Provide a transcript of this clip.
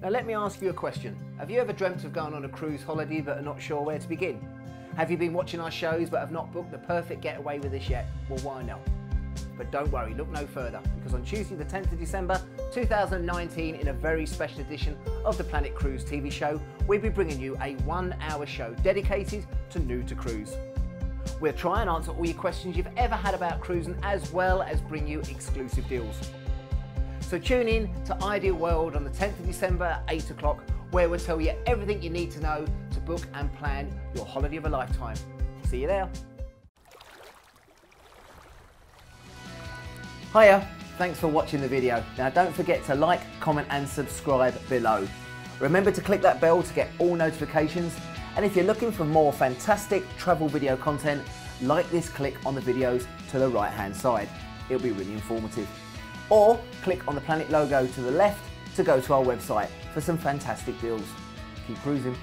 Now let me ask you a question. Have you ever dreamt of going on a cruise holiday but are not sure where to begin? Have you been watching our shows but have not booked the perfect getaway with us yet? Well, why not? But don't worry, look no further, because on Tuesday the 10th of December 2019, in a very special edition of the Planet Cruise TV show, we'll be bringing you a one hour show dedicated to new to cruise. We'll try and answer all your questions you've ever had about cruising as well as bring you exclusive deals. So tune in to Ideal World on the 10th of December at 8 o'clock where we'll tell you everything you need to know to book and plan your holiday of a lifetime. See you there. Hiya, thanks for watching the video. Now don't forget to like, comment and subscribe below. Remember to click that bell to get all notifications and if you're looking for more fantastic travel video content, like this click on the videos to the right hand side. It'll be really informative. Or click on the Planet logo to the left to go to our website for some fantastic deals. Keep cruising.